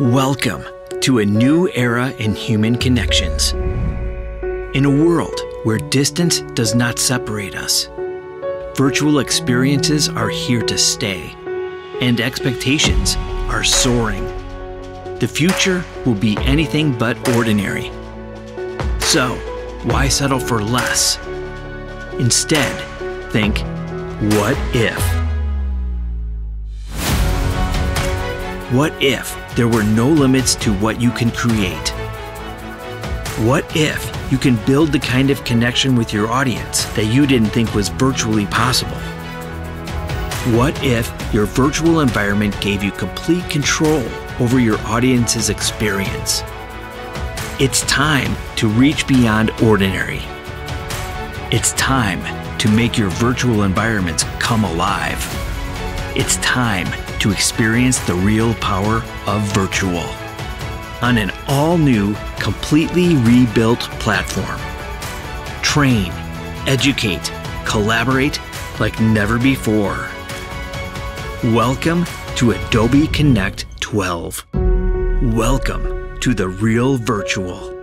Welcome to a new era in human connections. In a world where distance does not separate us, virtual experiences are here to stay, and expectations are soaring. The future will be anything but ordinary. So, why settle for less? Instead, think, what if? What if there were no limits to what you can create? What if you can build the kind of connection with your audience that you didn't think was virtually possible? What if your virtual environment gave you complete control over your audience's experience? It's time to reach beyond ordinary. It's time to make your virtual environments come alive. It's time to experience the real power of virtual on an all new, completely rebuilt platform. Train, educate, collaborate like never before. Welcome to Adobe Connect 12. Welcome to the real virtual.